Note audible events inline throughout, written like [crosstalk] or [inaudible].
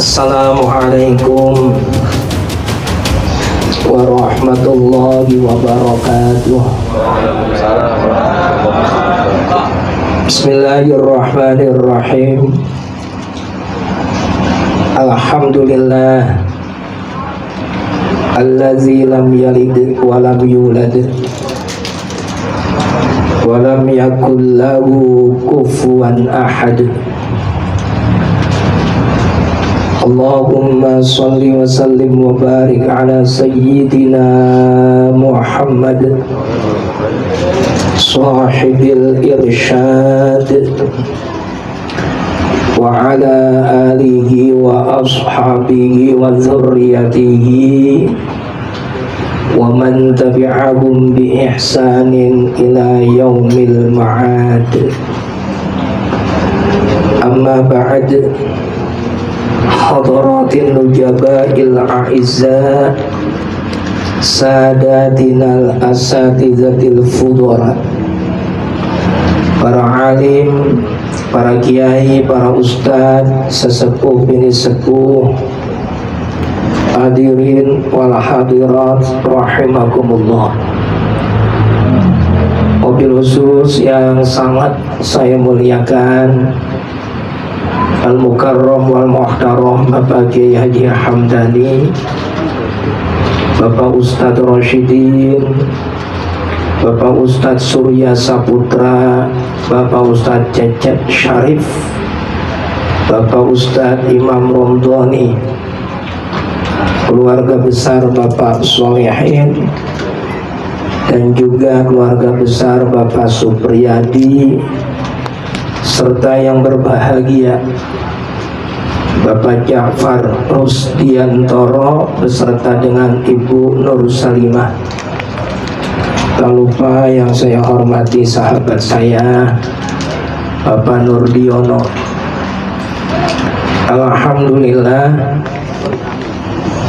Assalamualaikum warahmatullahi wabarakatuh. Bismillahirrahmanirrahim. Alhamdulillah. Allazi lam yalid wa lam yulad. Wa lam yakul lahu kufuwan ahad Allahumma salli wa sallim wa barik ala sayyidina Muhammad sahibil irsyad wa ala alihi wa ashabihi wa dhurriyatihi wa man tabi'ahum ba'd hadaratin nujabail a'izza sadatinal asatizatil fudara para alim para kiai, para ustadz, sesepuh bini sepuh, hadirin wal hadirat rahimakumullah. Mobil khusus yang sangat saya muliakan Al Mukarram wal Muhtaram Bapak Kiai Haji Hamdani Bapak Ustadz Rashidin Bapak Ustadz Surya Saputra Bapak Ustadz Cecep Syarif Bapak Ustadz Imam Romdoni keluarga besar Bapak Solehin dan juga keluarga besar Bapak Supriyadi serta yang berbahagia. Bapak Ja'far Rusdiantoro beserta dengan Ibu Nur Salimah. Tak lupa yang saya hormati sahabat saya Bapak Nurdiono Alhamdulillah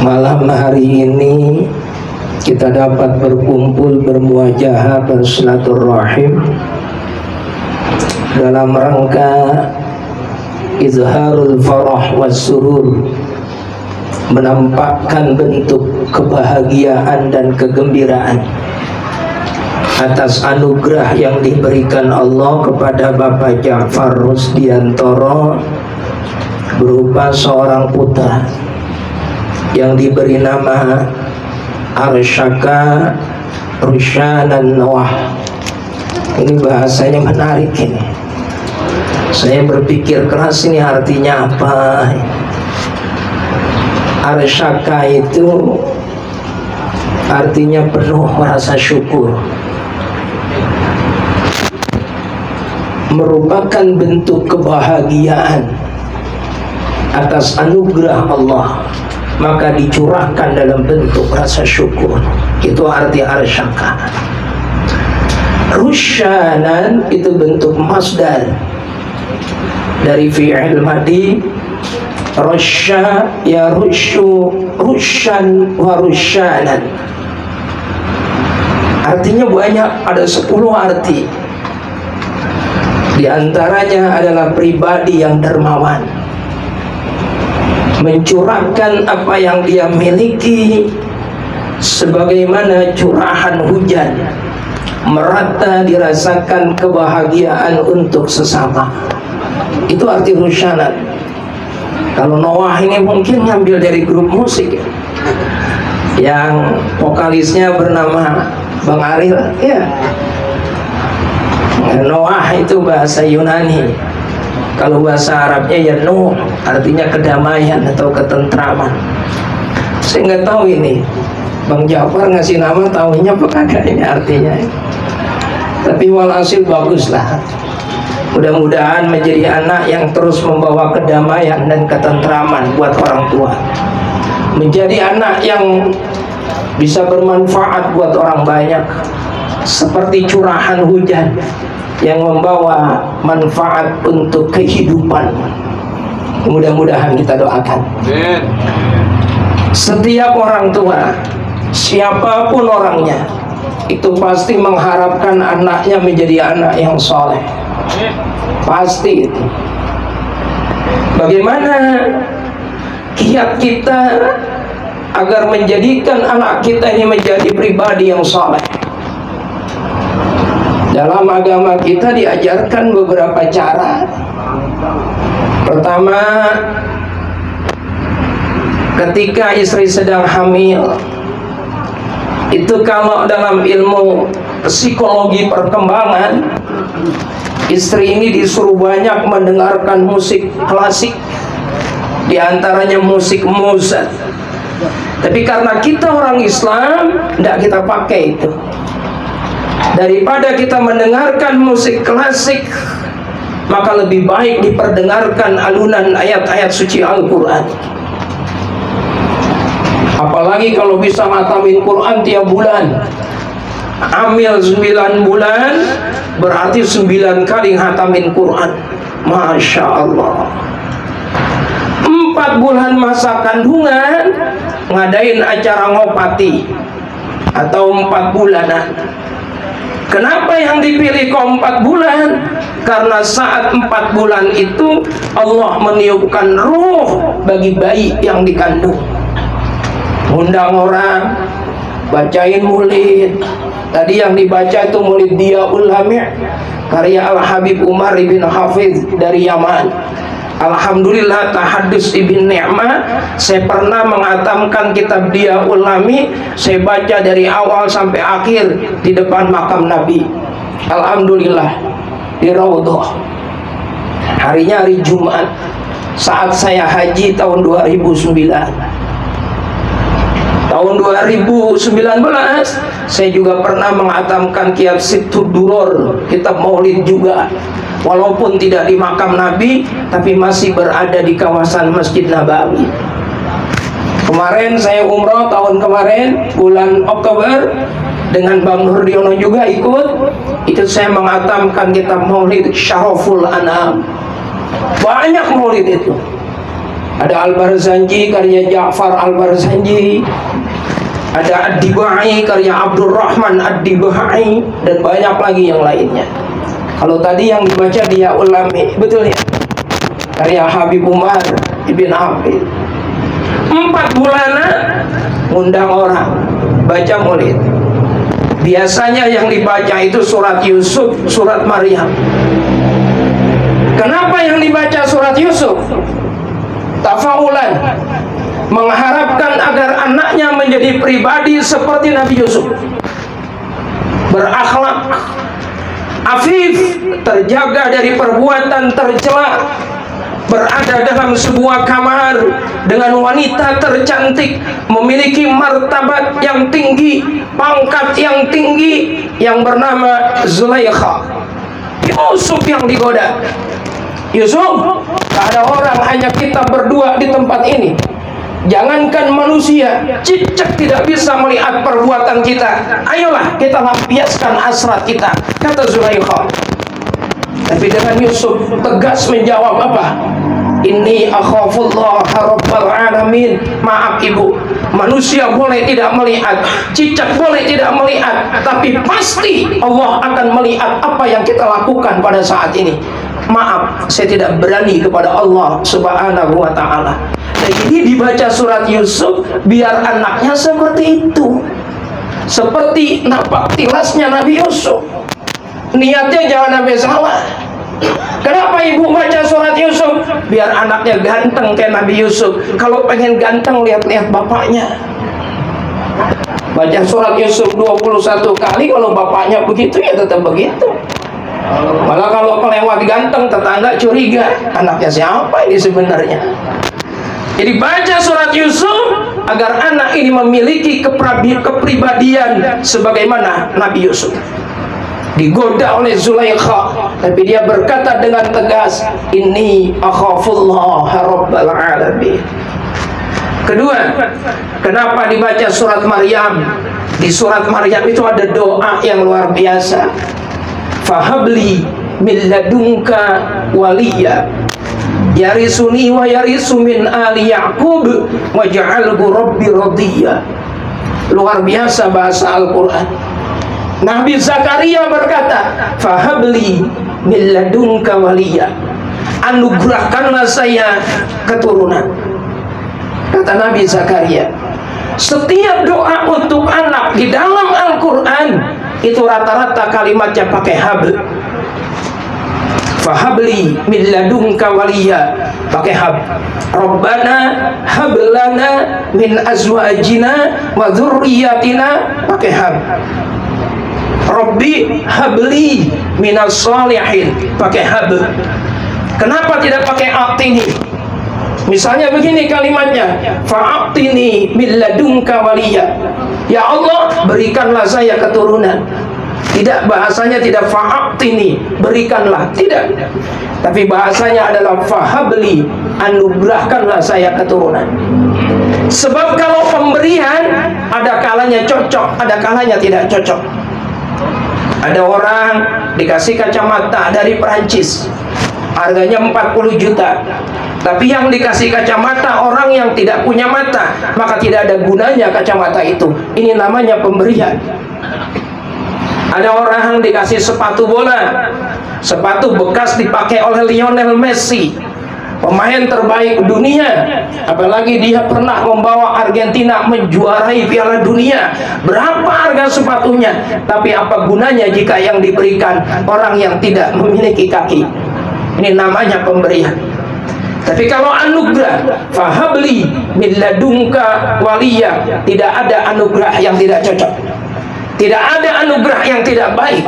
Malam hari ini Kita dapat berkumpul Bermuajah Bersilaturrahim Dalam rangka Izharul farah was surur Menampakkan bentuk kebahagiaan dan kegembiraan atas anugerah yang diberikan Allah kepada Bapak Ja'far Rusdiantoro berupa seorang putra yang diberi nama Arsyaka Rusyanan Nawah. Ini bahasanya menarik ini saya berpikir keras ini artinya apa? Arsyaka itu artinya penuh merasa syukur. Merupakan bentuk kebahagiaan atas anugerah Allah. Maka dicurahkan dalam bentuk rasa syukur. Itu arti arsyaka rusyanan itu bentuk masdar dari fi'il madi. Rusya ya rusyu rusyan wa artinya banyak ada 10 arti. Di antaranya adalah pribadi yang dermawan. Mencurahkan apa yang dia miliki sebagaimana curahan hujan. Merata dirasakan kebahagiaan untuk sesama itu arti rusyanat kalau Noah ini mungkin ngambil dari grup musik yang vokalisnya bernama Bang Aril ya. Noah itu bahasa Yunani. Kalau bahasa Arabnya ya Nuh artinya kedamaian atau ketentraman. Saya nggak tahu ini. Bang Jafar ngasih nama tahunya apa kagak ini artinya. Tapi walhasil bagus lah mudah-mudahan menjadi anak yang terus membawa kedamaian dan ketentraman buat orang tua menjadi anak yang bisa bermanfaat buat orang banyak seperti curahan hujan yang membawa manfaat untuk kehidupan. Mudah-mudahan kita doakan. Setiap orang tua, siapa pun orangnya, itu pasti mengharapkan anaknya menjadi anak yang soleh. Pasti itu. Bagaimana kiat kita agar menjadikan anak kita ini menjadi pribadi yang soleh. Dalam agama kita diajarkan beberapa cara. Pertama, ketika istri sedang hamil, itu kalau dalam ilmu psikologi perkembangan, istri ini disuruh banyak mendengarkan musik klasik, di antaranya musik Mozart tapi karena kita orang Islam, tidak kita pakai itu. Daripada kita mendengarkan musik klasik, maka lebih baik diperdengarkan alunan ayat-ayat suci Al-Quran. Apalagi kalau bisa ngatamin Quran tiap bulan. Amil 9 bulan, berarti 9 kali ngatamin Quran. Masya Allah empat bulan masa kandungan ngadain acara ngopati atau empat bulanan Kenapa yang dipilih kau empat bulan? Karena saat empat bulan itu Allah meniupkan ruh bagi bayi yang dikandung. Undang orang, bacain mulid. Tadi yang dibaca itu mulid dia ulami karya Al Habib Umar ibn Hafiz dari Yaman. Alhamdulillah tahadus ibn ni'mah Saya pernah mengatamkan kitab dia ulami Saya baca dari awal sampai akhir Di depan makam Nabi Alhamdulillah Di Raudhah Harinya hari Jumat Saat saya haji tahun 2009 Tahun 2019 saya juga pernah mengatamkan kitab Situd Duror, kitab Maulid juga. Walaupun tidak di makam Nabi tapi masih berada di kawasan Masjid Nabawi. Kemarin saya umroh tahun kemarin bulan Oktober dengan Bang Nurdiono juga ikut. Itu saya mengatamkan kitab maulid Syaraful Anam. Banyak maulid itu. Ada Al-Barzanji karya Ja'far Al-Barzanji ada Ad-Dibai karya Abdul Rahman Ad-Dibai dan banyak lagi yang lainnya kalau tadi yang dibaca dia ulami, betul ya? Karya Habib Umar Ibn Hafid. Empat bulanan undang orang baca murid. Biasanya yang dibaca itu surat Yusuf, surat Maryam. Kenapa yang dibaca surat Yusuf? Tafaulan mengharapkan agar anaknya menjadi pribadi seperti Nabi Yusuf. Berakhlak, afif terjaga dari perbuatan tercela berada dalam sebuah kamar dengan wanita tercantik memiliki martabat yang tinggi pangkat yang tinggi yang bernama Zulaikha. Yusuf yang digoda. Yusuf tak ada orang hanya kita berdua di tempat ini Jangankan manusia, cicak tidak bisa melihat perbuatan kita. Ayolah kita lampiaskan asrat kita. Kata Zulaikha. Tapi dengan Yusuf tegas menjawab apa? Ini akhafullah rabbal alamin. Maaf ibu, manusia boleh tidak melihat, cicak boleh tidak melihat, tapi pasti Allah akan melihat apa yang kita lakukan pada saat ini. Maaf, saya tidak berani kepada Allah Subhanahu wa taala. Nah, ini dibaca surat Yusuf biar anaknya seperti itu. Seperti napak tilasnya Nabi Yusuf. Niatnya jangan sampai salah. Kenapa ibu baca surat Yusuf? Biar anaknya ganteng kayak Nabi Yusuf. Kalau pengen ganteng lihat-lihat bapaknya. Baca surat Yusuf 21 kali kalau bapaknya begitu ya tetap begitu. Malah kalau kelewat ganteng tetangga curiga anaknya siapa ini sebenarnya. Jadi baca surat Yusuf agar anak ini memiliki kepribadian sebagaimana Nabi Yusuf. Digoda oleh Zulaikha, tapi dia berkata dengan tegas, "Ini akhafullah rabbal alamin." Kedua, kenapa dibaca surat Maryam? Di surat Maryam itu ada doa yang luar biasa. Fahabli min ladunka waliya. Yarisuni wa yarisu min ali Yaqub waj'alhu rabbi radiyya luar biasa bahasa Al-Qur'an. Nabi Zakaria berkata fahabli min ladunka waliya. Anugerahkanlah saya keturunan. Kata Nabi Zakaria setiap doa untuk anak di dalam Al-Quran itu rata-rata kalimatnya pakai habl. Fahabli min ladunka waliya. Pakai hab. Rabbana hablana min azwajina wa dzurriyyatina pakai hab. Rabbi habli minas salihin. Pakai hab. Kenapa tidak pakai atini? Misalnya begini kalimatnya. Fa'atini min ladunka waliya ya Allah berikanlah saya keturunan. Tidak bahasanya tidak fa'atini. Berikanlah. Tidak. Tapi bahasanya adalah fahabli. Anugerahkanlah saya keturunan. Sebab kalau pemberian ada kalanya cocok ada kalanya tidak cocok. Ada orang dikasih kacamata dari Perancis. Harganya 40 juta tapi yang dikasih kacamata orang yang tidak punya mata maka tidak ada gunanya kacamata itu ini namanya pemberian ada orang dikasih sepatu bola, sepatu bekas dipakai oleh Lionel Messi, pemain terbaik dunia. Apalagi dia pernah membawa Argentina menjuarai Piala Dunia. Berapa harga sepatunya? Tapi apa gunanya jika yang diberikan orang yang tidak memiliki kaki? Ini namanya pemberian. Tapi kalau anugerah, fahabli min ladunka waliya, tidak ada anugerah yang tidak cocok. Tidak ada anugerah yang tidak baik.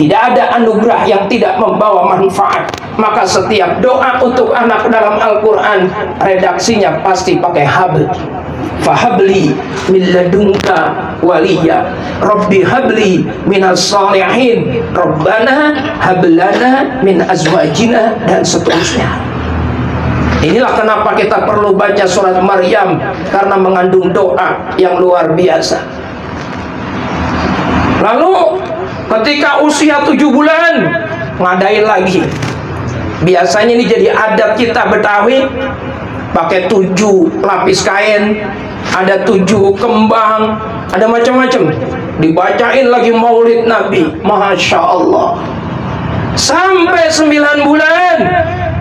Tidak ada anugerah yang tidak membawa manfaat. Maka setiap doa untuk anak dalam Al-Quran redaksinya pasti pakai habl. Fahabli min ladunka waliya Rabbi habli minas salihin Rabbana hablana min azwajina dan seterusnya Inilah kenapa kita perlu baca surat Maryam Karena mengandung doa yang luar biasa Lalu ketika usia tujuh bulan ngadain lagi. Biasanya ini jadi adat kita Betawi pakai tujuh lapis kain, ada tujuh kembang, ada macam-macam. Dibacain lagi maulid Nabi, masya Allah. Sampai sembilan bulan,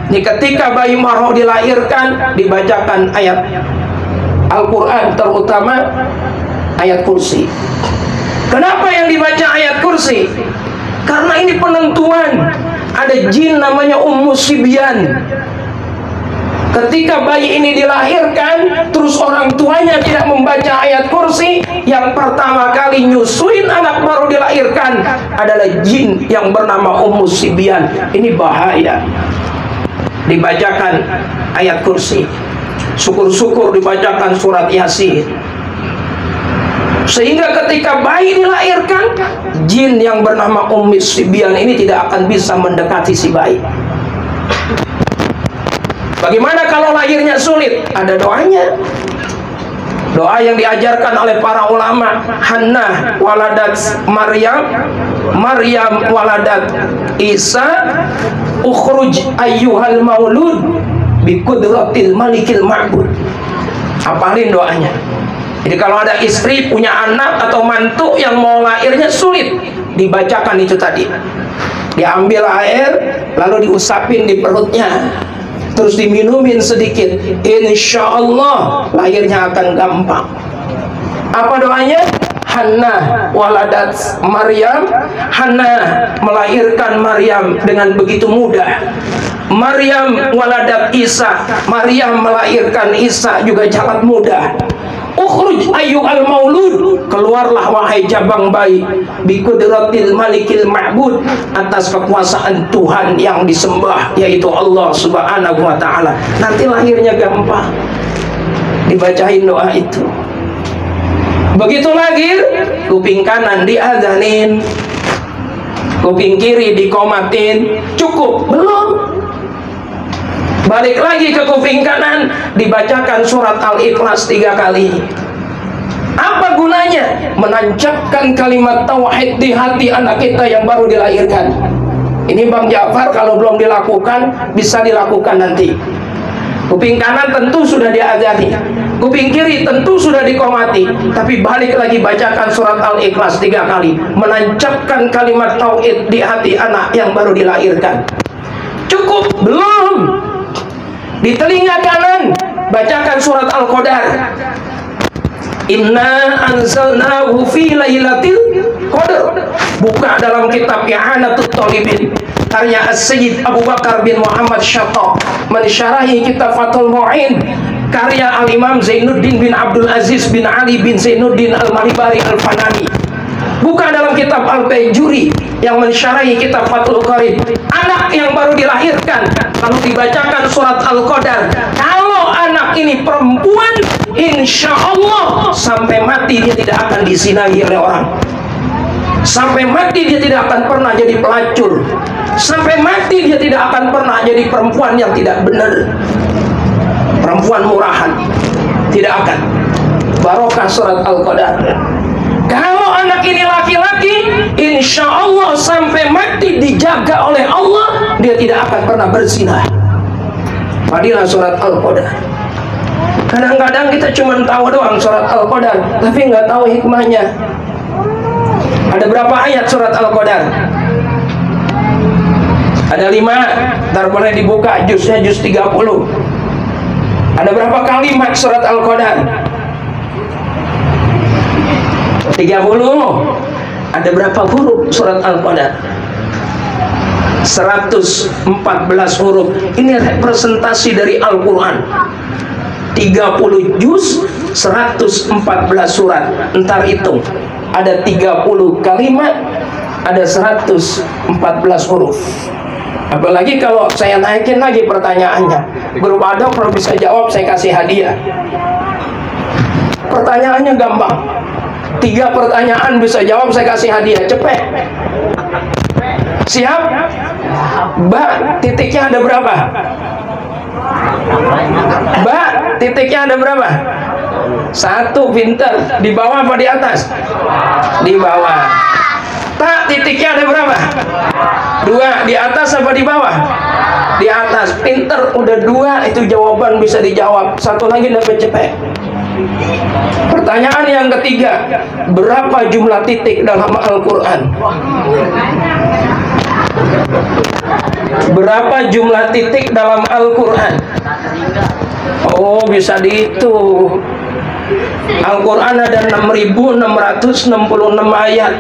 ini ketika bayi Marho dilahirkan, dibacakan ayat Al-Quran terutama ayat kursi. Kenapa yang dibaca ayat kursi? Karena ini penentuan. Ada jin namanya Ummu Sibyan. Ketika bayi ini dilahirkan, terus orang tuanya tidak membaca ayat kursi, yang pertama kali nyusuin anak baru dilahirkan adalah jin yang bernama Ummu Sibyan. Ini bahaya. Dibacakan ayat kursi. Syukur-syukur dibacakan surat Yasin sehingga ketika bayi dilahirkan, jin yang bernama Ummi Sibian ini tidak akan bisa mendekati si bayi. Bagaimana kalau lahirnya sulit? Ada doanya. Doa yang diajarkan oleh para ulama Hannah waladat Maryam Maryam waladat Isa Ukhruj ayyuhal maulud Bikudratil malikil ma'bud Apalin doanya jadi kalau ada istri punya anak atau mantu yang mau lahirnya sulit, dibacakan itu tadi. Diambil air, lalu diusapin di perutnya. Terus diminumin sedikit. Insya Allah lahirnya akan gampang. Apa doanya? Hannah waladat Maryam. Hannah melahirkan Maryam dengan begitu mudah. Maryam waladat Isa. Maryam melahirkan Isa juga sangat mudah. Ukhruj al maulud. Keluarlah wahai jabang bayi. Bikudratil malikil ma'bud. Atas kekuasaan Tuhan yang disembah Yaitu Allah subhanahu wa ta'ala. Nanti lahirnya gampang. Dibacain doa itu Begitu lahir Kuping kanan diadanin Kuping kiri dikomatin Cukup? Belum Balik lagi ke kuping kanan, dibacakan surat Al-Ikhlas tiga kali. Apa gunanya? Menancapkan kalimat tauhid di hati anak kita yang baru dilahirkan. Ini Bang Jafar kalau belum dilakukan bisa dilakukan nanti. Kuping kanan tentu sudah diajari, kuping kiri tentu sudah dikomati. Tapi balik lagi bacakan surat Al-Ikhlas tiga kali, menancapkan kalimat tauhid di hati anak yang baru dilahirkan. Cukup belum? Di telinga kanan bacakan surat Al-Qadar Inna anzalnahu fi lailatul qadar. Buka dalam kitab I'anatul Talibin karya As-Sayyid Abu Bakar bin Muhammad Syatta mensyarahi kitab Fathul Mu'in karya Al-Imam Zainuddin bin Abdul Aziz bin Ali bin Zainuddin Al-Malibari Al-Fanani. Buka dalam kitab Al-Bajuri yang mensyarahi kitab Fathul Qarib. Anak yang baru dilahirkan lalu dibacakan surat Al-Qadar. Kalau anak ini perempuan insya Allah sampai mati dia tidak akan disinahi oleh orang. Sampai mati dia tidak akan pernah jadi pelacur. Sampai mati dia tidak akan pernah jadi perempuan yang tidak benar perempuan murahan tidak akan barokah surat Al-Qadar kalau anak ini laki-laki insya Allah sampai mati dijaga oleh Allah dia tidak akan pernah berzinah Fadilah surat Al-Qadar Kadang-kadang kita cuma tahu doang surat Al-Qadar, tapi nggak tahu hikmahnya. Ada berapa ayat surat Al-Qadar? Ada lima, ntar boleh dibuka jusnya jus 30. Ada berapa kalimat surat Al-Qadar? 30. Ada berapa huruf surat Al-Qadar? 114 huruf. Ini representasi dari Al-Quran. 30 juz 114 surat entar hitung ada 30 kalimat ada 114 huruf apalagi kalau saya naikin lagi pertanyaannya berupa ada kalau bisa jawab saya kasih hadiah pertanyaannya gampang tiga pertanyaan bisa jawab saya kasih hadiah cepet siap mbak titiknya ada berapa Mbak, titiknya ada berapa? Satu, pinter. Di bawah apa di atas? Di bawah. Tak, titiknya ada berapa? Dua, di atas apa di bawah? Di atas. Pinter, udah dua, itu jawaban bisa dijawab. Satu lagi dapat cepet. Pertanyaan yang ketiga, berapa jumlah titik dalam Al-Quran? Berapa jumlah titik dalam Al-Quran? Oh, bisa dihitung. Al-Quran ada 6.666 ayat.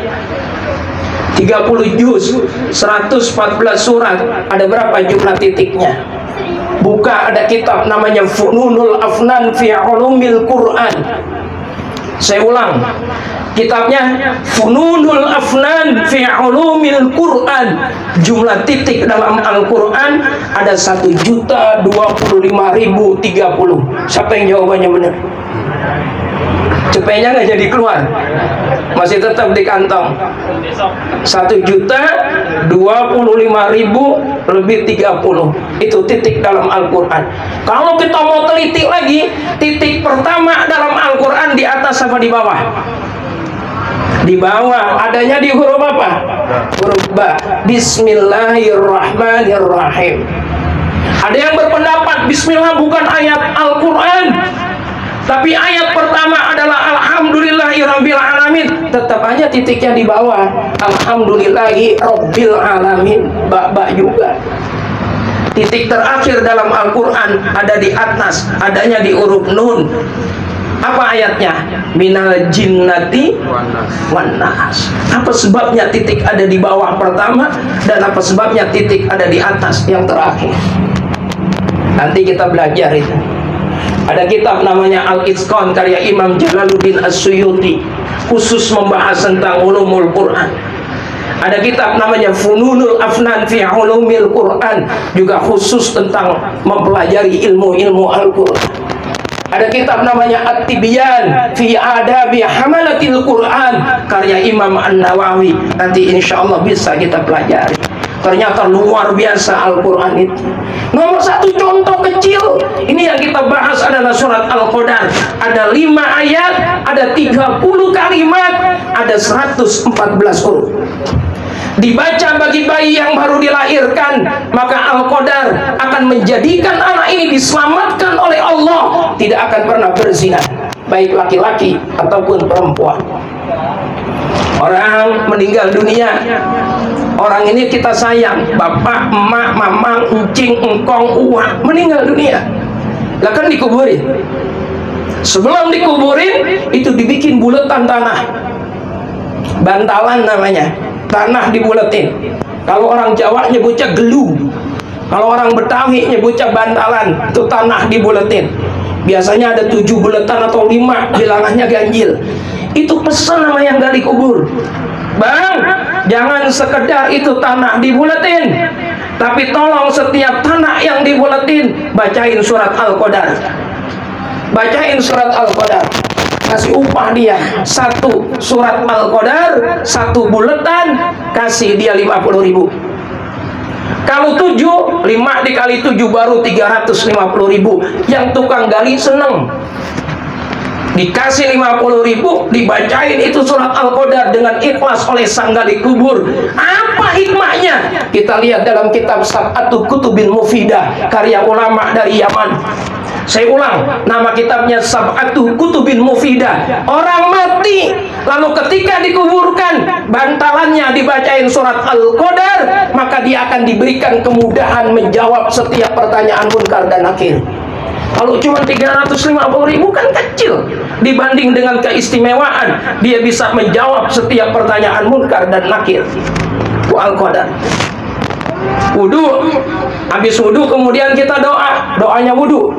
30 juz, 114 surat. Ada berapa jumlah titiknya? Buka ada kitab namanya Fununul Afnan fi Ulumil Quran. Saya ulang, kitabnya Fununul Afnan fi Ulumil Quran jumlah titik dalam Al-Quran ada satu juta dua puluh lima ribu tiga puluh siapa yang jawabannya benar cepetnya nggak jadi keluar masih tetap di kantong satu juta dua puluh lima ribu lebih tiga puluh itu titik dalam Al-Quran kalau kita mau teliti lagi titik pertama dalam Al-Quran di atas apa di bawah di bawah adanya di huruf apa? Huruf ba. Bismillahirrahmanirrahim. Ada yang berpendapat Bismillah bukan ayat Al-Quran tapi ayat pertama adalah Alhamdulillahirabbil alamin. Tetap aja titiknya di bawah. Alhamdulillahi rabbil alamin. Bak-bak juga. Titik terakhir dalam Al-Quran ada di atas, adanya di huruf nun. Apa ayatnya? Minal jinnati wanas. Apa sebabnya titik ada di bawah pertama dan apa sebabnya titik ada di atas yang terakhir? Nanti kita belajar itu. Ada kitab namanya Al-Itqan karya Imam Jalaluddin As-Suyuti khusus membahas tentang ulumul Quran. Ada kitab namanya Fununul Afnan fi Ulumil Quran juga khusus tentang mempelajari ilmu-ilmu Al-Quran. Ada kitab namanya At-Tibyan fi Adabi Hamalatil Quran karya Imam An-Nawawi. Nanti insya Allah bisa kita pelajari. Ternyata luar biasa Al-Quran itu. Nomor satu contoh kecil. Ini yang kita bahas adalah surat Al-Qadar. Ada lima ayat, ada 30 kalimat, ada 114 huruf dibaca bagi bayi yang baru dilahirkan maka Al-Qadar akan menjadikan anak ini diselamatkan oleh Allah tidak akan pernah berzina baik laki-laki ataupun perempuan orang meninggal dunia orang ini kita sayang. Bapak, emak, mamang, encing, engkong, uang meninggal dunia. Lah kan dikuburin. Sebelum dikuburin itu dibikin buletan tanah. Bantalan namanya. Tanah dibuletin. Kalau orang Jawa nyebutnya gelu. Kalau orang Betawi nyebutnya bantalan. Itu tanah dibuletin. Biasanya ada tujuh buletan atau lima. Bilangannya ganjil. Itu pesan sama yang gali kubur bang jangan sekedar itu tanah dibuletin tapi tolong setiap tanah yang dibuletin bacain surat Al-Qadar bacain surat Al-Qadar kasih upah dia satu surat Al-Qadar satu buletan kasih dia 50 ribu kalau tujuh, lima dikali tujuh baru 350 ribu. Yang tukang gali seneng. Dikasih 50 ribu, dibacain itu surat Al-Qadar dengan ikhlas oleh sang gali kubur. Apa hikmahnya? Kita lihat dalam kitab Sab'atu Kutubin Mufidah, karya ulama dari Yaman. Saya ulang, nama kitabnya Sab'atu Kutubin Mufidah. Orang mati, lalu ketika dikuburkan, bantalannya dibacain surat Al-Qadar, maka dia akan diberikan kemudahan menjawab setiap pertanyaan munkar dan nakir. Kalau cuma 350 ribu kan kecil dibanding dengan keistimewaan dia bisa menjawab setiap pertanyaan munkar dan nakir. Al-Qadar. Wudhu, habis wudhu kemudian kita doa, doanya wudhu.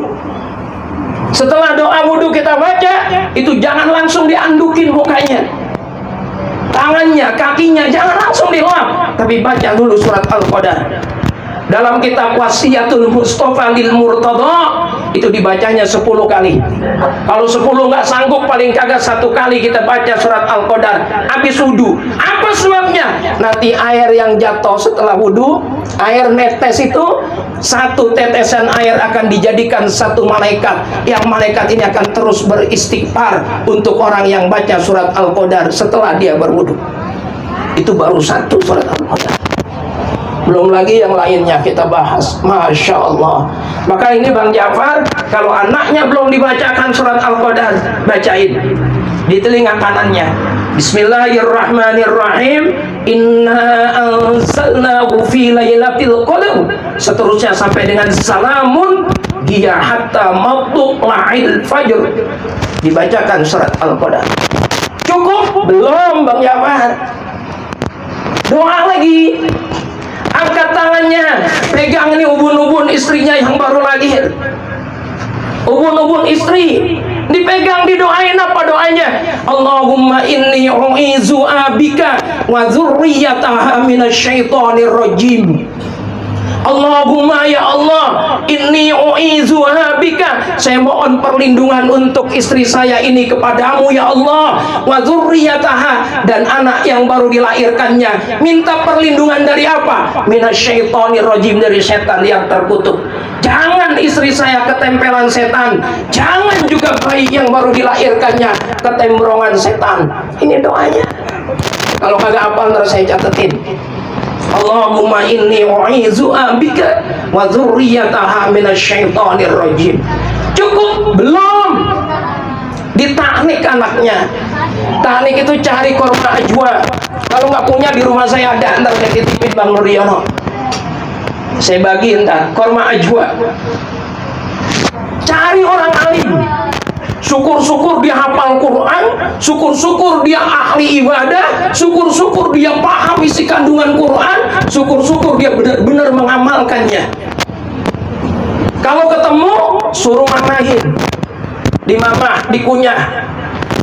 Setelah doa wudhu kita baca, itu jangan langsung diandukin mukanya. Tangannya, kakinya, jangan langsung dilap. Tapi baca dulu surat Al-Qadar dalam kitab wasiatul Mustafa lil Murtada itu dibacanya 10 kali. Kalau 10 nggak sanggup paling kagak satu kali kita baca surat Al-Qadar. Habis wudhu apa sebabnya? Nanti air yang jatuh setelah wudhu air netes itu satu tetesan air akan dijadikan satu malaikat. Yang malaikat ini akan terus beristighfar untuk orang yang baca surat Al-Qadar setelah dia berwudhu itu baru satu surat Al-Qadar belum lagi yang lainnya kita bahas. Masya Allah. Maka ini Bang Jafar kalau anaknya belum dibacakan surat Al-Qadar bacain. Di telinga kanannya. Bismillahirrahmanirrahim. Inna anzalnahu fi laylatil qadar seterusnya sampai dengan salamun. Dia hatta la'il fajr. Dibacakan surat Al-Qadar. Cukup? Belum Bang Jafar. Doa lagi angkat tangannya. Pegang ini ubun-ubun istrinya yang baru lahir. Ubun-ubun istri. Dipegang didoain apa doanya? Allahumma inni u'izu abika wa dzurriyyataha minasyaitonir rajim Allahumma ya Allah inni u'izuha bika saya mohon perlindungan untuk istri saya ini kepadamu ya Allah. Wa dzurriyyataha dan anak yang baru dilahirkannya. Minta perlindungan dari apa? Minasyaitonir rajim dari setan yang terkutuk. Jangan istri saya ketempelan setan. Jangan juga bayi yang baru dilahirkannya ketembrongan setan. Ini doanya. Kalau kagak apa ntar saya catetin Allahumma inni u'izu abika wa dzurriyyataha minasyaitonir rajim. Cukup belum? Ditaknik anaknya. Taknik itu cari korma ajwa. Kalau nggak punya di rumah saya ada, ntar saya titipin Bang Nuriono. Saya bagi ntar korma ajwa. Cari orang alim Syukur-syukur dia hafal Quran, syukur-syukur dia ahli ibadah, syukur-syukur dia paham isi kandungan Quran, syukur-syukur dia benar-benar mengamalkannya. Kalau ketemu, suruh manahin. Di mama, dikunyah.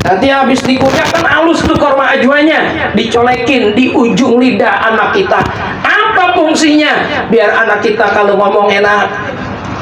Nanti habis dikunyah kan halus tuh korma ajuannya, dicolekin di ujung lidah anak kita. Apa fungsinya? Biar anak kita kalau ngomong enak,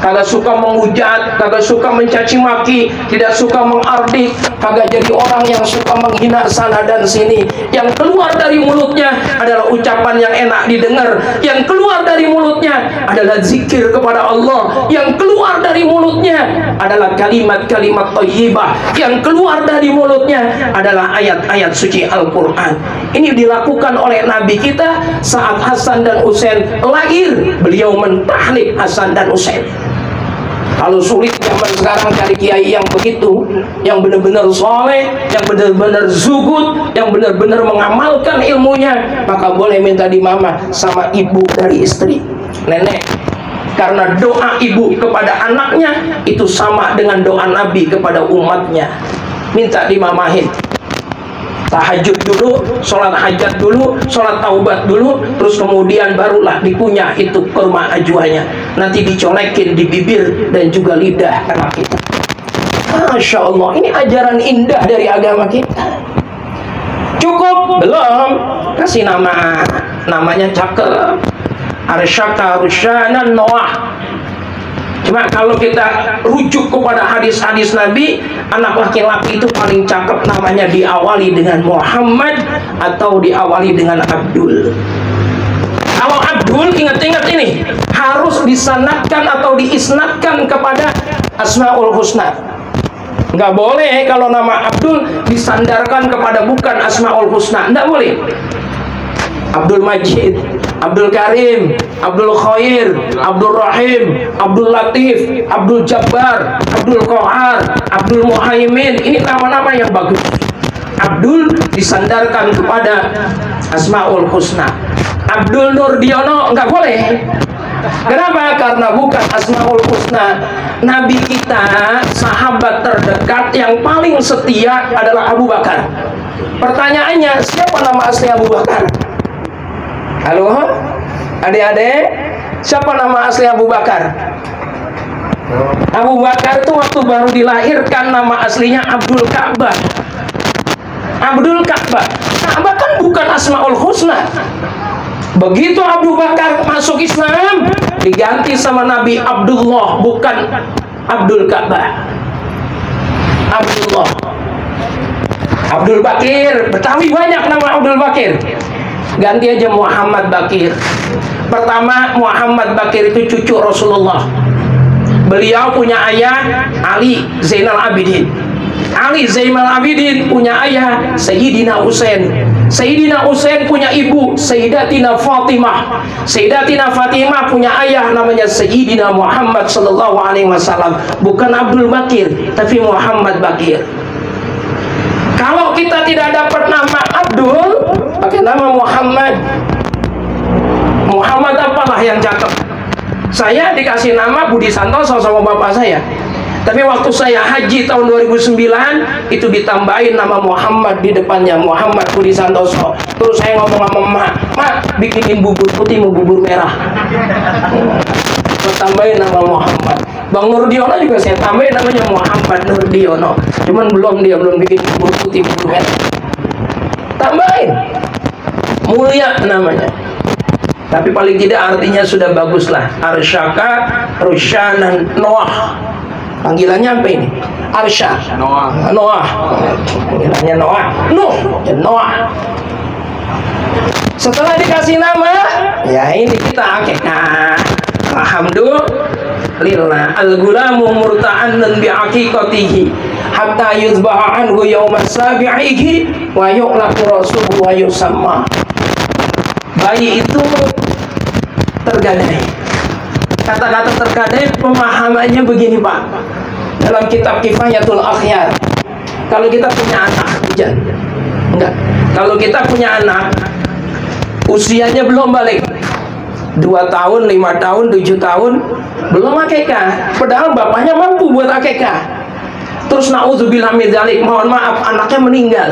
kagak suka menghujat, kagak suka mencaci maki, tidak suka mengardik, kagak jadi orang yang suka menghina sana dan sini. Yang keluar dari mulutnya adalah ucapan yang enak didengar. Yang keluar dari mulutnya adalah zikir kepada Allah. Yang keluar dari mulutnya adalah kalimat-kalimat thayyibah. Yang keluar dari mulutnya adalah ayat-ayat suci Al-Qur'an. Ini dilakukan oleh Nabi kita saat Hasan dan Husain lahir. Beliau mentahlib Hasan dan Husain. Kalau sulit zaman sekarang cari kiai yang begitu, yang benar-benar soleh, yang benar-benar zuhud, yang benar-benar mengamalkan ilmunya, maka boleh minta di mama sama ibu dari istri, nenek. karena doa ibu kepada anaknya itu sama dengan doa Nabi kepada umatnya minta dimamahin tahajud dulu, sholat hajat dulu, sholat taubat dulu, terus kemudian barulah dikunyah itu kurma ajuannya. Nanti dicolekin di bibir dan juga lidah anak kita. Masya Allah, ini ajaran indah dari agama kita. Cukup? Belum. Kasih nama, namanya cakep. Arsyaka Rusyanan Noah Cuma kalau kita rujuk kepada hadis-hadis Nabi, anak laki-laki itu paling cakep namanya diawali dengan Muhammad atau diawali dengan Abdul. Kalau Abdul, ingat-ingat ini, harus disanatkan atau diisnatkan kepada Asmaul Husna. Nggak boleh kalau nama Abdul disandarkan kepada bukan Asmaul Husna. Nggak boleh. Abdul Majid, Abdul Karim, Abdul Khair, Abdul Rahim, Abdul Latif, Abdul Jabbar, Abdul Kohar, Abdul Muhaimin. Ini nama-nama yang bagus. Abdul disandarkan kepada Asmaul Husna. Abdul Nurdiono nggak boleh. Kenapa? Karena bukan Asmaul Husna. Nabi kita, sahabat terdekat yang paling setia adalah Abu Bakar. Pertanyaannya, siapa nama asli Abu Bakar? Halo? Adik-adik, siapa nama asli Abu Bakar? Abu Bakar itu waktu baru dilahirkan nama aslinya Abdul Ka'bah. Abdul Ka'bah. Ka'bah kan bukan Asmaul Husna. Begitu Abu Bakar masuk Islam, diganti sama Nabi Abdullah, bukan Abdul Ka'bah. Abdullah. Abdul Bakir, Betawi banyak nama Abdul Bakir ganti aja Muhammad Bakir. Pertama Muhammad Bakir itu cucu Rasulullah. Beliau punya ayah Ali Zainal Abidin. Ali Zainal Abidin punya ayah Sayyidina Husain. Sayyidina Husain punya ibu Sayyidatina Fatimah. Sayyidatina Fatimah punya ayah namanya Sayyidina Muhammad sallallahu alaihi wasallam. Bukan Abdul Bakir tapi Muhammad Bakir. Kalau kita tidak dapat nama Abdul, pakai nama Muhammad. Muhammad apalah yang cakep? Saya dikasih nama Budi Santoso sama bapak saya. Tapi waktu saya haji tahun 2009 itu ditambahin nama Muhammad di depannya Muhammad Budi Santoso. Terus saya ngomong sama emak, "Mak, bikinin bubur putih mau bubur merah." Saya tambahin nama Muhammad. Bang Nurdiono juga saya tambahin namanya Muhammad Nurdiono. Cuman belum dia belum bikin bubur putih bubur merah. Tambahin. Mulia namanya. Tapi paling tidak artinya sudah bagus lah. Arsyaka Rusyanan Noah. Panggilannya apa ini? Arsya. Noah. Noah. Panggilannya Noah. Nuh. Ya Noah. Setelah dikasih nama, ya ini kita akikah. Alhamdulillah Al-gulamu murta'annan bi'aqiqatihi Hatta yuzbaha anhu yawma sabi'ihi Wa yu'laku rasuhu wa yusamma Bayi itu tergadai. Kata-kata tergadai pemahamannya begini Pak. Dalam kitab Kifayatul Akhyar Kalau kita punya anak Hujan. Enggak. Kalau kita punya anak Usianya belum balik. Dua tahun, lima tahun, tujuh tahun belum akekah padahal bapaknya mampu buat akekah terus na'udzubillah min mohon maaf anaknya meninggal.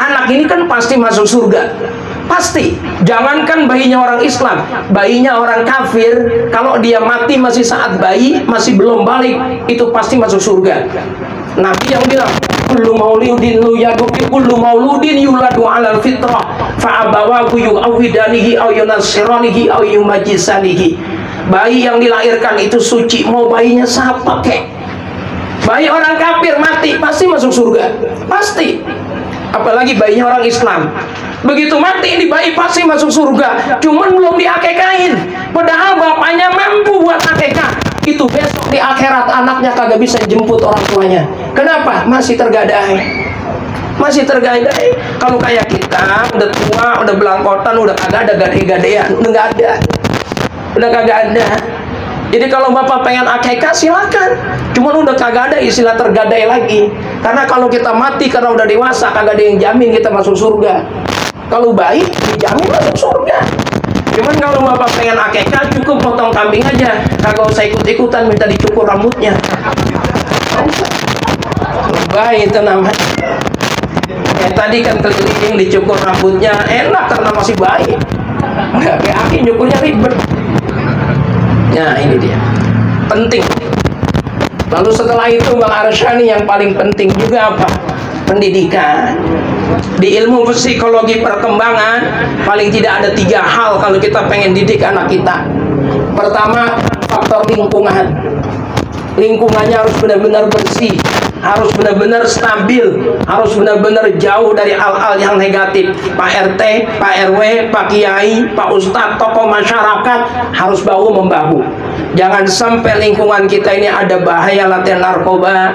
Anak ini kan pasti masuk surga pasti. Jangankan bayinya orang Islam bayinya orang kafir kalau dia mati masih saat bayi masih belum balik itu pasti masuk surga. Nabi yang bilang kullu mauludin yuyaduki kullu mauludin yuladu ala fitrah fa abawahu yu'awidanihi aw yunassiranihi aw yumajisanihi. Bayi yang dilahirkan itu suci mau bayinya siapa kek? Bayi orang kafir mati pasti masuk surga. Pasti apalagi bayinya orang Islam. Begitu mati ini bayi pasti masuk surga. Cuman belum diakekain padahal bapaknya mampu buat akekah. Itu besok di akhirat anaknya kagak bisa jemput orang tuanya. Kenapa? Masih tergadai. Masih tergadai. Kalau kayak kita udah tua udah belangkotan udah kagak ada gade-gadean udah nggak ada. Udah kagak ada jadi kalau bapak pengen akikah silakan. Cuman udah kagak ada istilah tergadai lagi. Karena kalau kita mati karena udah dewasa kagak ada yang jamin kita masuk surga. Kalau bayi dijamin masuk surga. Cuman kalau bapak pengen akekah cukup potong kambing aja. Kagak usah ikut-ikutan minta dicukur rambutnya. Baik itu namanya. Ya tadi kan keliling dicukur rambutnya enak karena masih baik. Nggak kayak aki nyukurnya ribet nah ini dia. Penting. Lalu setelah itu Bang Arsyani yang paling penting juga apa? Pendidikan. Di ilmu psikologi perkembangan paling tidak ada tiga hal kalau kita pengen didik anak kita. Pertama faktor lingkungan lingkungannya harus benar-benar bersih harus benar-benar stabil harus benar-benar jauh dari hal-hal yang negatif. Pak RT, Pak RW, Pak Kiai, Pak Ustadz, tokoh masyarakat harus bahu membahu. Jangan sampai lingkungan kita ini ada bahaya latihan narkoba.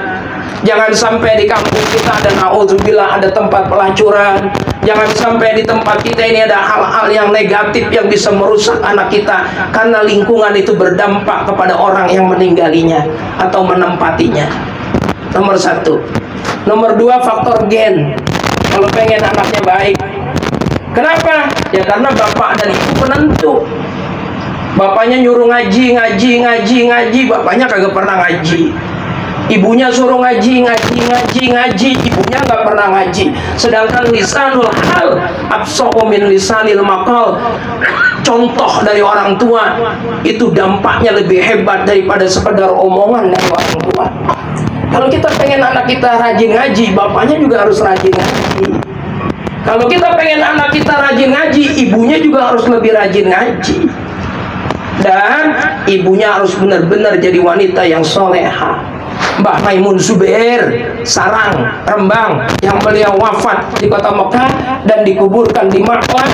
Jangan sampai di kampung kita ada naudzubillah ada tempat pelacuran. Jangan sampai di tempat kita ini ada hal-hal yang negatif yang bisa merusak anak kita karena lingkungan itu berdampak kepada orang yang meninggalnya atau menempatinya. Nomor satu. Nomor dua faktor gen. Kalau pengen anaknya baik. Kenapa? Ya karena bapak dan ibu penentu. Bapaknya nyuruh ngaji, ngaji, ngaji, ngaji, bapaknya kagak pernah ngaji ibunya suruh ngaji ngaji ngaji ngaji. Ibunya nggak pernah ngaji. Sedangkan lisanul hal absahu min lisanil makal contoh dari orang tua itu dampaknya lebih hebat daripada sekedar omongan dari orang tua. Kalau kita pengen anak kita rajin ngaji bapaknya juga harus rajin ngaji. Kalau kita pengen anak kita rajin ngaji ibunya juga harus lebih rajin ngaji. Dan ibunya harus benar-benar jadi wanita yang soleha Mbah Maimun Zubair Sarang, Rembang yang beliau wafat di kota Mekah dan dikuburkan di Makkah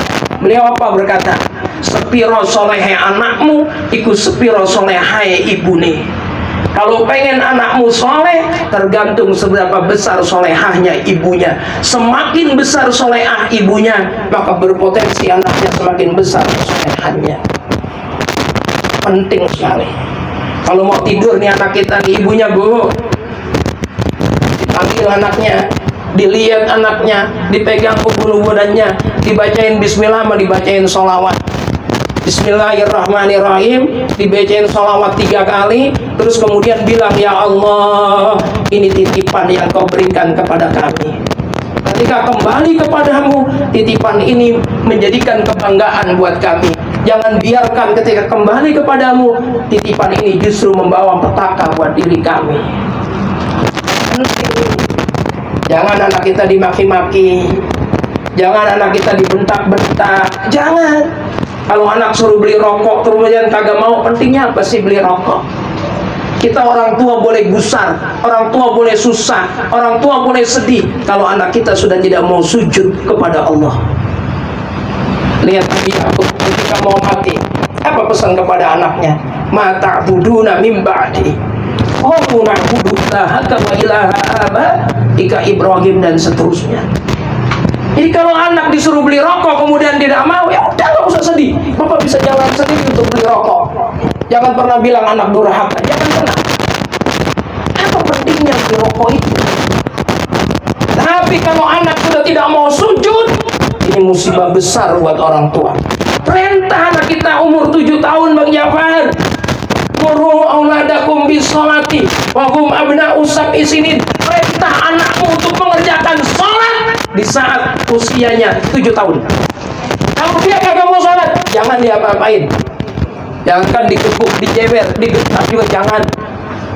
beliau apa? Berkata sepiro solehe anakmu ikut sepiro solehai ibune. Kalau pengen anakmu soleh tergantung seberapa besar solehahnya ibunya. Semakin besar solehah ibunya maka berpotensi anaknya semakin besar solehannya penting sekali kalau mau tidur nih anak kita nih ibunya bu dipanggil anaknya dilihat anaknya dipegang ubun badannya dibacain bismillah sama dibacain solawat Bismillahirrahmanirrahim dibacain solawat tiga kali terus kemudian bilang ya Allah ini titipan yang kau berikan kepada kami. Ketika kembali kepadamu titipan ini menjadikan kebanggaan buat kami Jangan biarkan ketika kembali kepadamu titipan ini justru membawa petaka buat diri kami. Jangan anak kita dimaki-maki. Jangan anak kita dibentak-bentak. Jangan. Kalau anak suruh beli rokok kemudian kagak mau, pentingnya apa sih beli rokok? Kita orang tua boleh gusar, orang tua boleh susah, orang tua boleh sedih kalau anak kita sudah tidak mau sujud kepada Allah. Lihat Nabi Yakub ketika mau mati. Apa pesan kepada anaknya? Mata buduna mimba'di. Oh na'budullah wa ilaha aba Ika Ibrahim dan seterusnya. Jadi kalau anak disuruh beli rokok kemudian tidak mau, ya udah nggak usah sedih. Bapak bisa jalan sendiri untuk beli rokok. Jangan pernah bilang anak durhaka. Jangan pernah. Apa pentingnya beli rokok itu? Tapi kalau anak sudah tidak mau sujud, ini musibah besar buat orang tua. Perintah anak kita umur 7 tahun Bang Jafar. Muru auladakum bisolati wahum abna usab isinin. Perintah anakmu untuk mengerjakan sholat di saat usianya 7 tahun. Kalau dia kagak mau sholat, jangan dia apa-apain. Jangan dikepuk, dijewer, digetak juga jangan.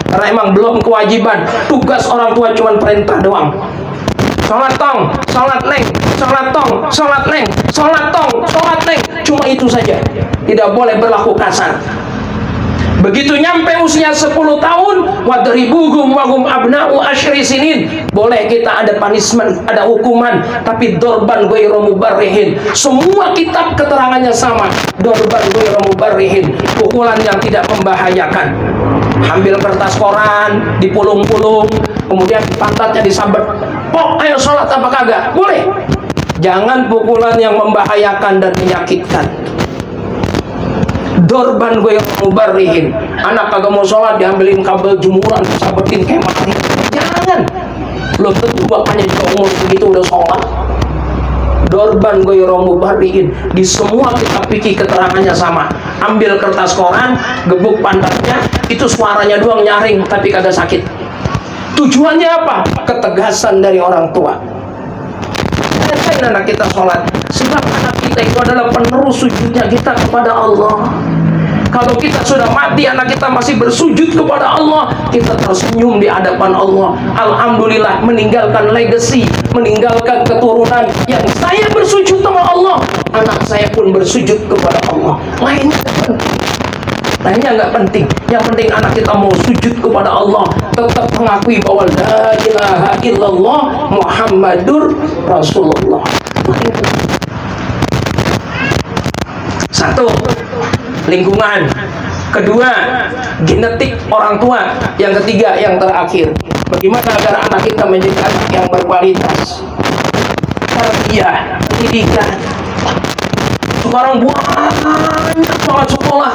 Karena emang belum kewajiban. Tugas orang tua cuma perintah doang sholat tong, sholat neng, sholat tong, sholat neng, sholat tong, sholat neng. Cuma itu saja. Tidak boleh berlaku kasar. Begitu nyampe usia 10 tahun, wadribuhum wahum abna'u asyri sinin. Boleh kita ada punishment, ada hukuman, tapi dorban ghairu mubarrihin. Semua kitab keterangannya sama. Dorban ghairu mubarrihin. Pukulan yang tidak membahayakan. Ambil kertas koran, dipulung-pulung, kemudian pantatnya disabet pok ayo sholat apa kagak? Boleh. Jangan pukulan yang membahayakan dan menyakitkan. Dorban gue yang mubarihin anak kagak mau sholat diambilin kabel jemuran disabetin kayak mati. Jangan. Belum tentu bapaknya juga umur segitu udah sholat. Dorban goyromu bariin di semua kita pikir keterangannya sama. Ambil kertas koran gebuk pantatnya itu suaranya doang nyaring tapi kagak sakit tujuannya apa? Ketegasan dari orang tua. Ngapain anak kita sholat. Sebab anak kita itu adalah penerus sujudnya kita kepada Allah. Kalau kita sudah mati, anak kita masih bersujud kepada Allah, kita tersenyum di hadapan Allah. Alhamdulillah meninggalkan legacy, meninggalkan keturunan yang saya bersujud sama Allah, anak saya pun bersujud kepada Allah. Lainnya Lainnya nggak penting. Yang penting anak kita mau sujud kepada Allah, tetap mengakui bahwa la ilaha illallah Muhammadur Rasulullah. Satu, lingkungan. Kedua genetik orang tua. Yang ketiga yang terakhir. Bagaimana agar anak kita menjadi anak yang berkualitas? Tarbiyah. Pendidikan. Sekarang banyak banget sekolah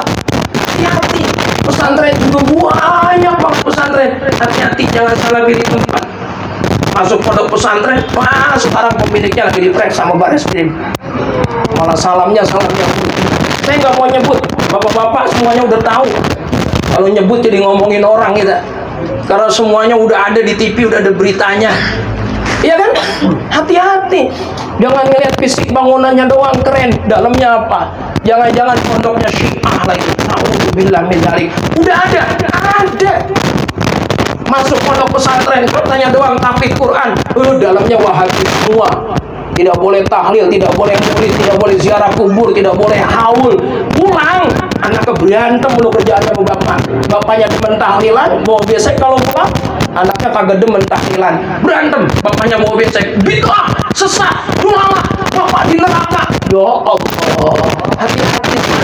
hati-hati. Pesantren juga banyak banget pesantren. Hati-hati jangan salah pilih tempat. Masuk pondok pesantren wah sekarang pemiliknya lagi diperiksa sama baris krim malah salamnya salamnya. Saya nggak mau nyebut. Bapak-bapak semuanya udah tahu. Kalau nyebut jadi ngomongin orang kita. Karena semuanya udah ada di TV udah ada beritanya. Iya kan? Hati-hati. Jangan ngeliat fisik bangunannya doang keren, dalamnya apa? Jangan-jangan pondoknya Syiah lagi. Nauzubillah min Udah ada, ada. Masuk pondok pesantren, katanya doang tapi Quran. Uh, dalamnya Wahabi semua tidak boleh tahlil, tidak boleh murid, tidak boleh ziarah kubur, tidak boleh haul. Pulang, anak berantem lu kerjaannya sama bapak. Bapaknya demen tahlilan, mau biasa kalau pulang, anaknya kagak demen tahlilan. Berantem, bapaknya mau biasa bid'ah, sesat, ulama, bapak di neraka. Ya Allah, hati-hati.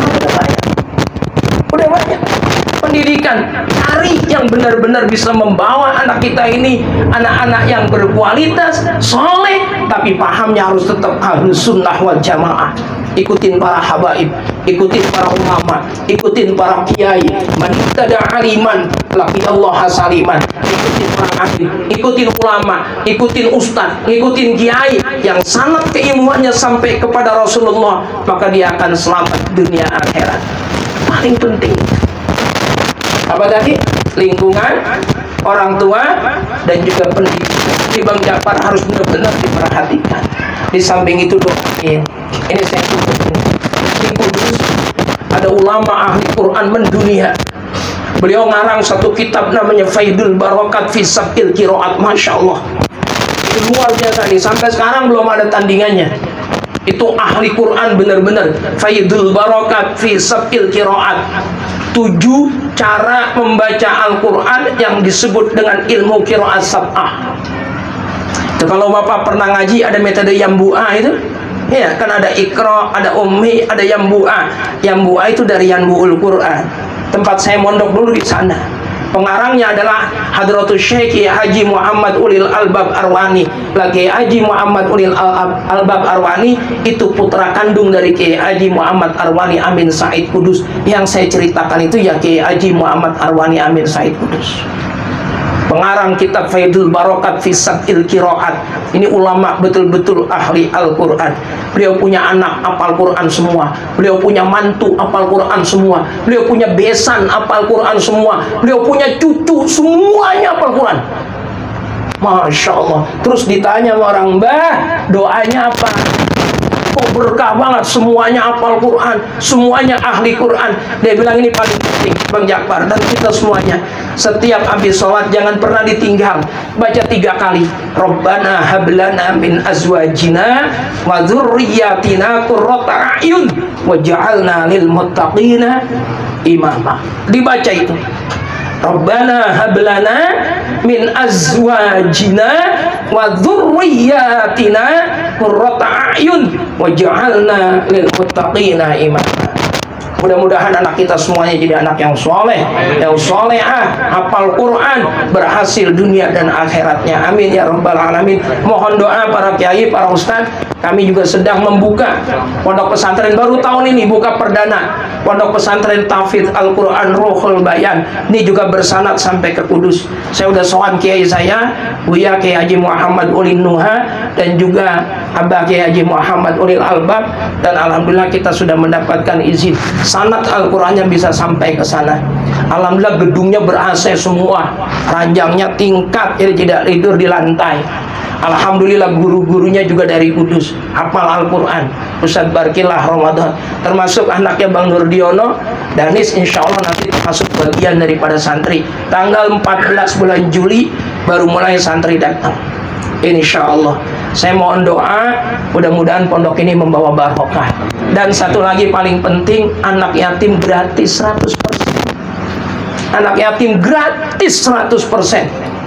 Udah banyak pendidikan. Cari yang benar-benar bisa membawa anak kita ini anak-anak yang berkualitas soleh tapi pahamnya harus tetap harus sunnah wal jamaah. Ikutin para habaib ikutin para ulama ikutin para kiai. Manittada aliman laki Allah hasaliman ikutin para ahli ikutin ulama ikutin ustaz ikutin kiai yang sangat keilmuannya sampai kepada Rasulullah maka dia akan selamat dunia akhirat paling penting. Apa tadi? Lingkungan orang tua dan juga pendidik. Di Bang Jafar harus benar-benar diperhatikan. Di samping itu doain. Ini saya tutup di Kudus ada ulama ahli Quran mendunia. Beliau ngarang satu kitab namanya Faidul Barokat Fisabil Kiroat Masya Allah. Luar biasa. Nih sampai sekarang belum ada tandingannya itu ahli Quran benar-benar. Faidul Barokat Fisabil Kiroat tujuh cara membaca Al-Quran yang disebut dengan ilmu kiraat sab'ah. Itu kalau bapak pernah ngaji ada metode yambu'a itu? Ya kan ada ikro, ada ummi, ada yambu'a yambu'a itu dari yambu'ul Quran. Tempat saya mondok dulu di sana pengarangnya adalah Hadratus Syekh Haji Muhammad Ulil Albab Arwani. Lagi Haji Muhammad Ulil Albab Arwani itu putra kandung dari Kiai Haji Muhammad Arwani Amin Said Kudus. Yang saya ceritakan itu ya Kiai Haji Muhammad Arwani Amin Said Kudus pengarang kitab Faidul Barokat Fisab Il Kiroat ini ulama betul-betul ahli Al-Quran. Beliau punya anak apal Quran semua. Beliau punya mantu apal Quran semua. Beliau punya besan apal Quran semua. Beliau punya cucu semuanya apal Quran. Masya Allah. Terus ditanya orang mbah doanya apa kok berkah banget semuanya apal Quran semuanya ahli Quran. Dia bilang ini paling penting Bang Jakbar dan kita semuanya setiap habis sholat jangan pernah ditinggal. Baca tiga kali Rabbana hablana min azwajina wa dzurriyyatina qurrata a'yun waj'alna lil muttaqina imama. Dibaca itu. Rabbana hablana min azwajina wa dzurriyyatina qurrata a'yun waj'alna lil muttaqina imama. Mudah-mudahan anak kita semuanya jadi anak yang soleh, yang solehah, hafal Quran, berhasil dunia dan akhiratnya. Amin ya rabbal alamin. Mohon doa para kiai, para ustadz. Kami juga sedang membuka pondok pesantren baru tahun ini buka perdana pondok pesantren Tafid Al-Quran Ruhul Bayan. Ini juga bersanat sampai ke Kudus. Saya udah soal kiai saya, Buya Kiai Haji Muhammad Ulin Nuha dan juga Abah Kiai Haji Muhammad Ulil Albab dan alhamdulillah kita sudah mendapatkan izin sanat Al-Qur'annya bisa sampai ke sana. Alhamdulillah gedungnya ber AC semua, ranjangnya tingkat, jadi tidak tidur di lantai. Alhamdulillah guru-gurunya juga dari Kudus hafal Al-Quran. Ustadz Barkilah Ramadan. Termasuk anaknya Bang Nurdiono. Danis insya Allah nanti termasuk bagian daripada santri. Tanggal 14 bulan Juli baru mulai santri datang Insya Allah saya mohon doa mudah-mudahan pondok ini membawa barokah. Dan satu lagi paling penting anak yatim gratis 100% anak yatim gratis 100%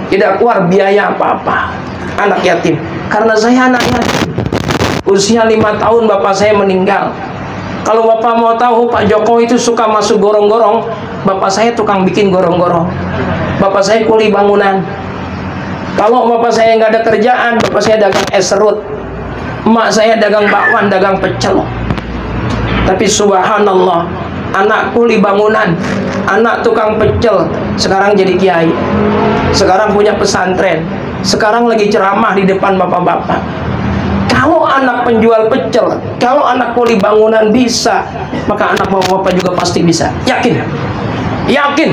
tidak keluar biaya apa-apa. Anak yatim. Karena saya anak yatim. Usia lima tahun bapak saya meninggal. Kalau bapak mau tahu Pak Jokowi itu suka masuk gorong-gorong bapak saya tukang bikin gorong-gorong. Bapak saya kuli bangunan kalau bapak saya nggak ada kerjaan bapak saya dagang es serut. Emak saya dagang bakwan dagang pecel. Tapi subhanallah anak kuli bangunan anak tukang pecel sekarang jadi kiai. Sekarang punya pesantren sekarang lagi ceramah di depan bapak-bapak. Kalau anak penjual pecel kalau anak kuli bangunan bisa maka anak bapak-bapak juga pasti bisa. Yakin? Yakin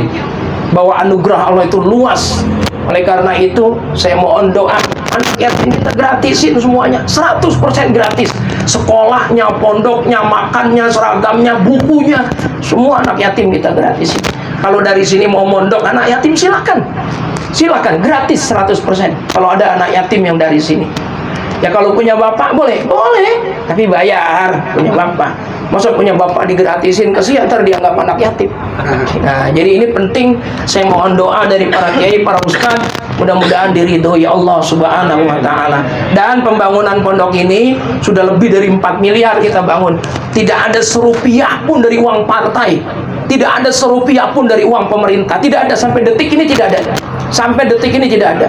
bahwa anugerah Allah itu luas. Oleh karena itu saya mohon doa anak yatim kita gratisin semuanya 100% gratis. Sekolahnya, pondoknya, makannya, seragamnya, bukunya semua anak yatim kita gratisin. Kalau dari sini mau mondok anak yatim silakan. Silakan gratis 100% kalau ada anak yatim yang dari sini. Ya kalau punya bapak boleh. Boleh. Tapi bayar punya bapak masa punya bapak digratisin kesian ntar dianggap anak yatim. [laughs] Nah jadi ini penting. Saya mohon doa dari para kiai para ustaz. Mudah-mudahan diridhoi Allah subhanahu wa ta'ala. Dan pembangunan pondok ini sudah lebih dari 4 miliar kita bangun. Tidak ada serupiah pun dari uang partai. Tidak ada serupiah pun dari uang pemerintah. Tidak ada. Sampai detik ini tidak ada. Sampai detik ini tidak ada.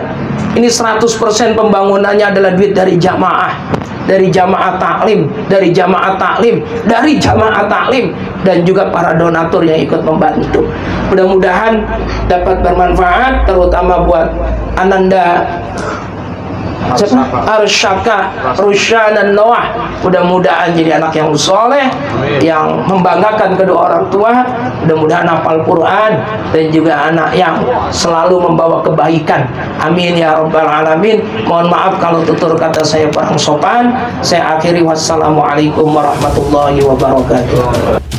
Ini 100% pembangunannya adalah duit dari jamaah, dari jamaah taklim, dari jamaah taklim, dari jamaah taklim dan juga para donatur yang ikut membantu. Mudah-mudahan dapat bermanfaat terutama buat Ananda Arsyaka Rusyanan Noah mudah-mudahan jadi anak yang soleh yang membanggakan kedua orang tua. Mudah-mudahan hafal Quran dan juga anak yang selalu membawa kebaikan. Amin ya rabbal alamin. Mohon maaf kalau tutur kata saya kurang sopan. Saya akhiri. Wassalamualaikum warahmatullahi wabarakatuh